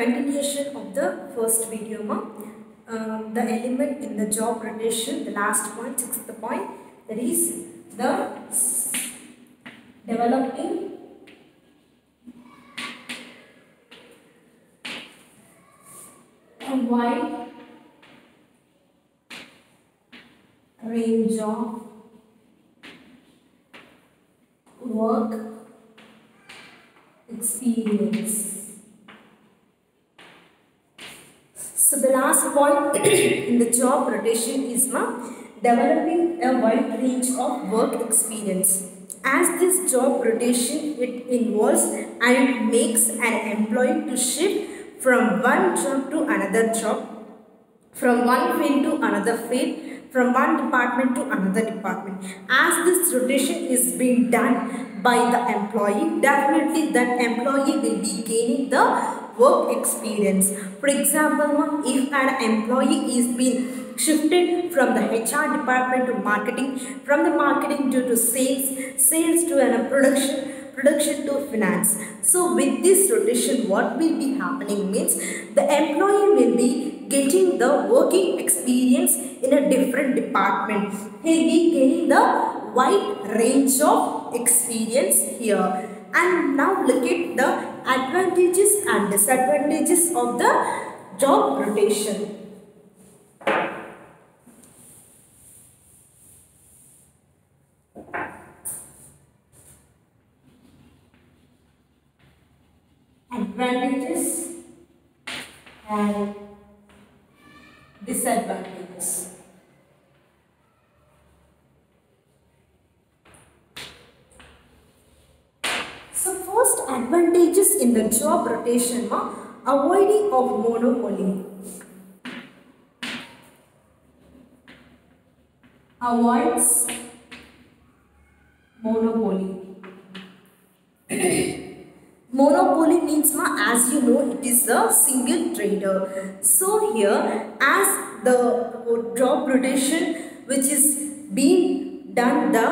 continuation of the first video ma um, the element in the job rotation the last point sixth point that is the developing a wide range of work experience. So the in the job rotation is ma, developing a wide range of work experience. As this job rotation it involves and it makes an employee to shift from one job to another job, from one field to another field, from one department to another department. As this rotation is being done by the employee, definitely that employee will be gaining the work experience. For example, if an employee is being shifted from the HR department to marketing, from the marketing to, to sales, sales to an production, production to finance. So with this rotation, what will be happening means the employee will be getting the working experience in a different department. He'll be getting the wide range of experience here. And now look at the advantages and disadvantages of the job rotation. Advantages and disadvantages. So first advantages in the job rotation ma avoiding of monopoly. Avoids monopoly. Monopoly means ma as you know it is a single trader. So here as the job rotation which is being done the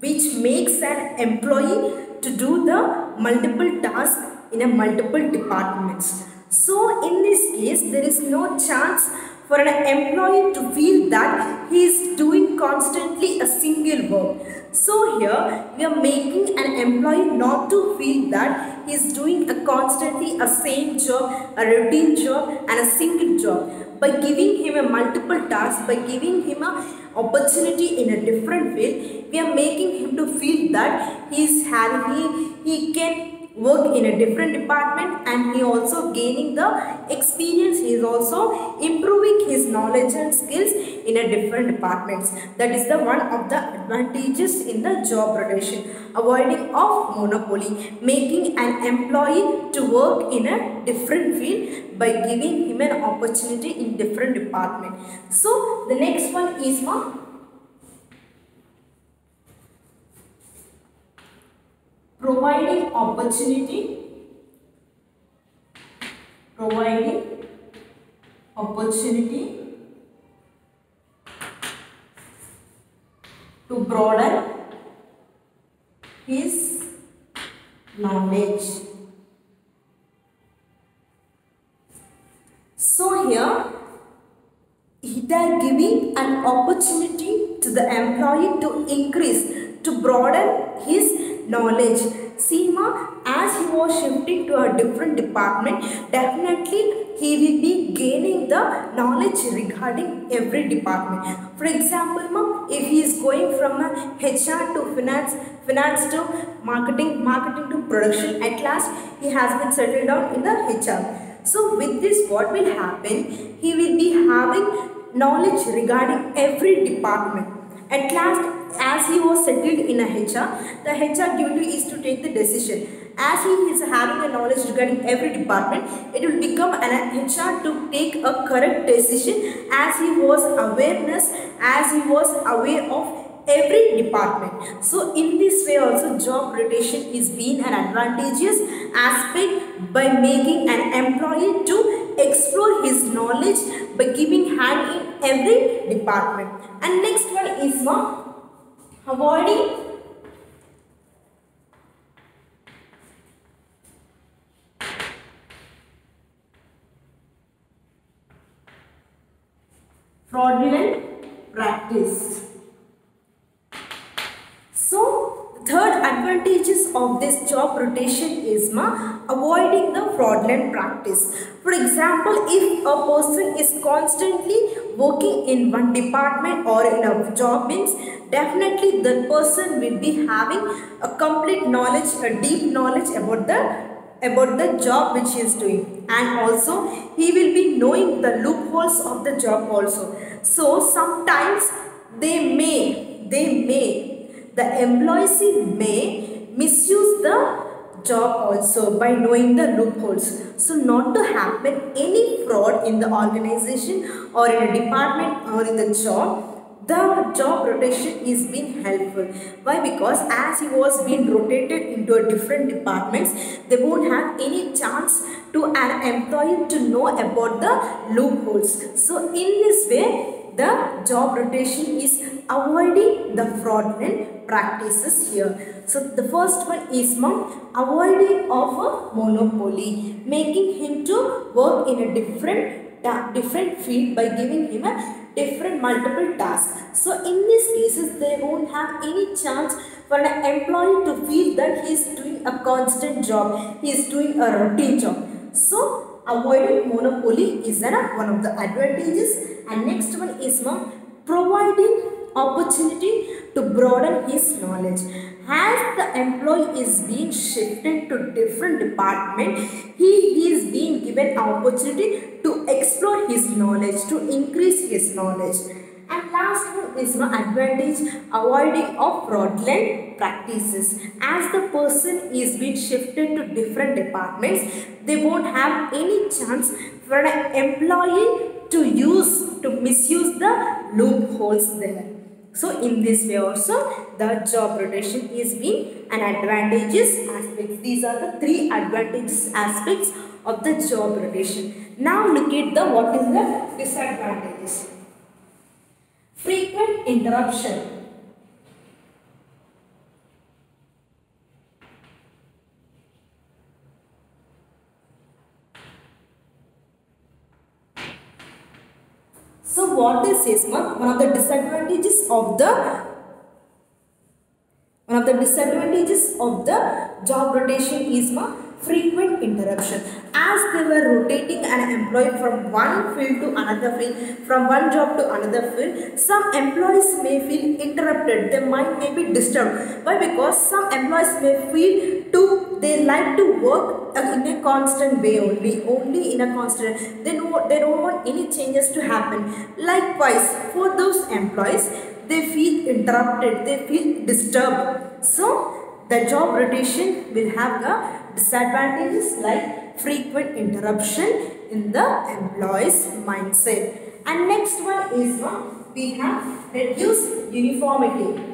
which makes an employee to do the multiple tasks in a multiple departments. So in this case there is no chance for an employee to feel that he is doing constantly a single work. So here we are making an employee not to feel that he is doing a constantly a same job, a routine job and a single job. By giving him a multiple task, by giving him a opportunity in a different field, we are making him to feel that he is having he, he can work in a different department and he also gaining the experience. He is also improving his knowledge and skills in a different departments. That is the one of the advantages in the job rotation. Avoiding of monopoly making an employee to work in a different field by giving him an opportunity in different department. So the next one is ma providing opportunity providing opportunity to broaden his knowledge. So here they are giving an opportunity to the employee to increase to broaden his knowledge. Seema, as he was shifting to a different department, definitely he will be gaining the knowledge regarding every department. For example, ma'am, if he is going from HR to finance, finance to marketing, marketing to production, at last he has been settled down in the HR. So with this, what will happen? He will be having knowledge regarding every department. At last, as he was settled in a HR, the HR duty is to take the decision. As he is having a knowledge regarding every department, it will become an HR to take a correct decision as he was awareness, as he was aware of every department. So in this way also job rotation is being an advantageous aspect by making an employee to explore his knowledge by giving hand in every department. And next one is ma avoiding fraudulent practice. Advantages of this job rotation is ma, avoiding the fraudulent practice. For example, if a person is constantly working in one department or in a job means definitely the person will be having a complete knowledge, a deep knowledge about the about the job which he is doing and also he will be knowing the loopholes of the job also. So sometimes they may, they may the employee may misuse the job also by knowing the loopholes. So not to happen any fraud in the organization or in a department or in the job, the job rotation is being helpful. Why? Because as he was being rotated into a different departments, they won't have any chance to an employee to know about the loopholes. So in this way, the job rotation is avoiding the fraudulent practices here. So the first one is mom, avoiding of a monopoly, making him to work in a different different field by giving him a different multiple tasks. So in these cases they won't have any chance for an employee to feel that he is doing a constant job, he is doing a routine job. So avoiding monopoly is one of the advantages and next one is mom, providing opportunity to broaden his knowledge. As the employee is being shifted to different department, he is being given opportunity to explore his knowledge, to increase his knowledge. And last one is no advantage avoiding of fraudulent practices. As the person is being shifted to different departments, they won't have any chance for an employee to use, to misuse the loopholes there. So in this way also the job rotation is being an advantageous aspects. These are the three advantages aspects of the job rotation. Now look at the what is the disadvantages. Frequent interruption. One? One of the disadvantages of the one of the disadvantages of the job rotation is ma frequent interruption. As they were rotating an employee from one field to another field, from one job to another field, some employees may feel interrupted. Their mind may be disturbed. Why? Because some employees may feel to they like to work in a constant way only, only in a constant. They don't, they don't want any changes to happen. Likewise, for those employees, they feel interrupted, they feel disturbed. So, the job rotation will have the disadvantages like frequent interruption in the employee's mindset. And next one is we have reduced uniformity.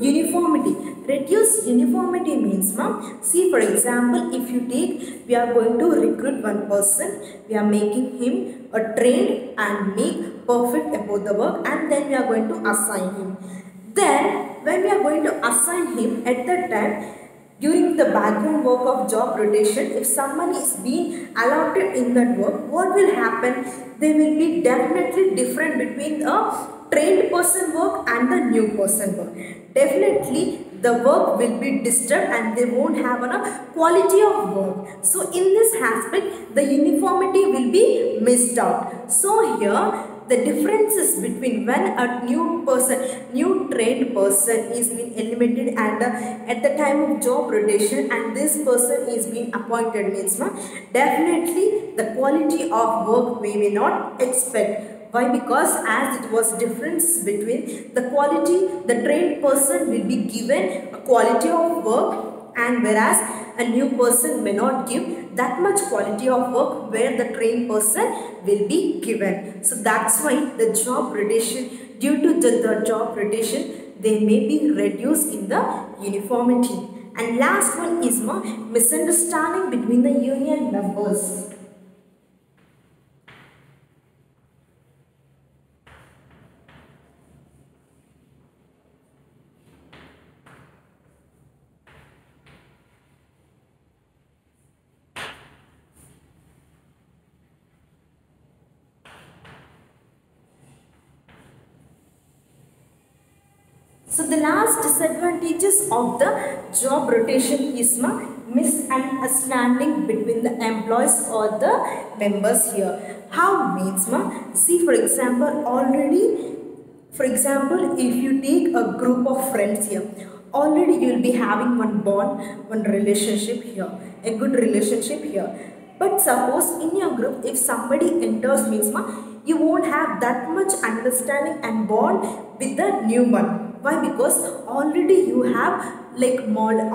Uniformity. Reduce uniformity means, ma'am, see for example, if you take, we are going to recruit one person, we are making him a trained and make perfect about the work and then we are going to assign him. Then, when we are going to assign him at that time, during the background work of job rotation, if someone is being allotted in that work, what will happen? There will be definitely different between a trained person work and the new person work. Definitely the work will be disturbed and they won't have a quality of work. So in this aspect the uniformity will be missed out. So here the differences between when a new person, new trained person is being eliminated and uh, at the time of job rotation and this person is being appointed means no, definitely the quality of work we may not expect why? Because as it was difference between the quality, the trained person will be given a quality of work and whereas a new person may not give that much quality of work where the trained person will be given. So that's why the job rotation, due to the, the job rotation, they may be reduced in the uniformity. And last one is misunderstanding between the union members. So the last disadvantages of the job rotation is misunderstanding between the employees or the members here. How means ma? See for example already for example if you take a group of friends here already you will be having one bond one relationship here a good relationship here but suppose in your group if somebody enters means ma you won't have that much understanding and bond with the new one why? Because already you have like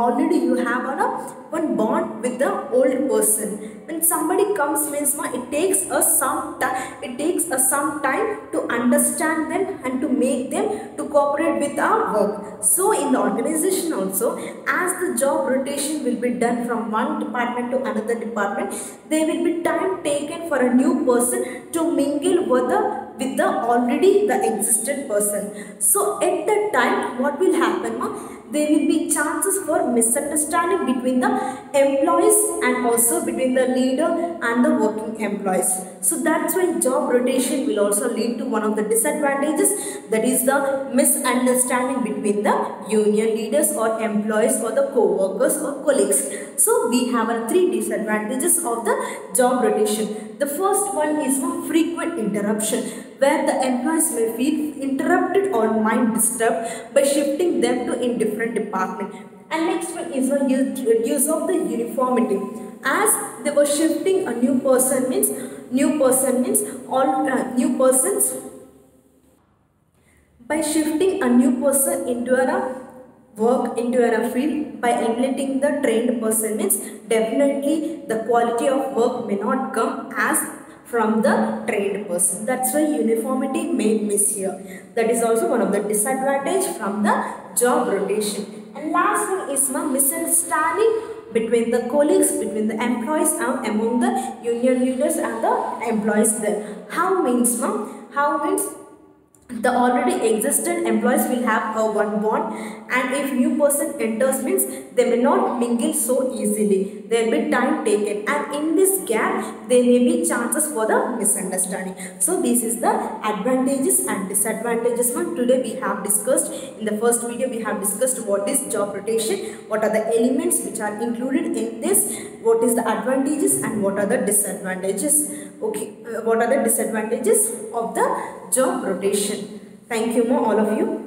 already you have on a one bond with the old person. When somebody comes means it takes us some time it takes us some time to understand them and to make them to cooperate with our work. So in the organization also as the job rotation will be done from one department to another department there will be time taken for a new person to mingle with the with the already the existed person so at that time what will happen there will be chances for misunderstanding between the employees and also between the leader and the working employees. So that's why job rotation will also lead to one of the disadvantages that is the misunderstanding between the union leaders or employees or the co-workers or colleagues. So we have three disadvantages of the job rotation. The first one is frequent interruption where the employees may feel interrupted or mind disturbed by shifting them to in different department. And next one is the use of the uniformity. As they were shifting a new person means new person means all uh, new persons by shifting a new person into a work into a field by eliminating the trained person means definitely the quality of work may not come as from the trained person. That's why uniformity may miss here. That is also one of the disadvantage from the job rotation. And last thing is my misunderstanding between the colleagues, between the employees and among the union leaders and the employees there. How means ma'am? How means the already existent employees will have a one bond and if new person enters means they may not mingle so easily there will be time taken and in this gap there may be chances for the misunderstanding. So this is the advantages and disadvantages one. Today we have discussed in the first video we have discussed what is job rotation what are the elements which are included in this what is the advantages and what are the disadvantages. Okay uh, what are the disadvantages of the job rotation? Thank you all of you